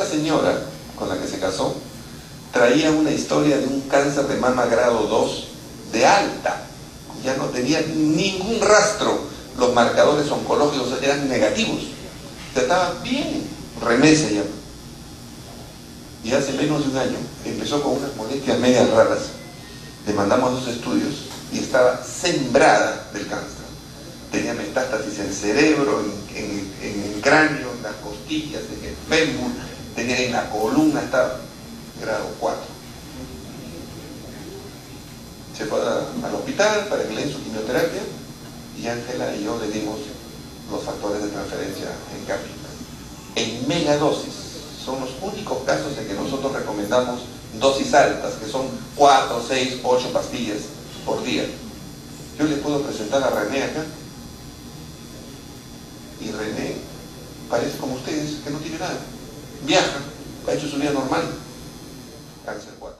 La señora con la que se casó traía una historia de un cáncer de mama grado 2 de alta. Ya no tenía ningún rastro. Los marcadores oncológicos eran negativos. estaba bien. Se llama. Y hace menos de un año empezó con unas molestias medias raras. Le mandamos dos estudios y estaba sembrada del cáncer. Tenía metástasis en cerebro, en, el cráneo, en las costillas, en el fémur, tenía en la columna, estaba grado 4. Se fue al hospital para que le den su quimioterapia y Ángela y yo le dimos los factores de transferencia en cápsula. En megadosis son los únicos casos en que nosotros recomendamos dosis altas, que son 4, 6, 8 pastillas por día. Yo le puedo presentar a René acá y René parece como ustedes, que no tiene nada. Viaja, ha hecho su vida normal. Cáncer 4.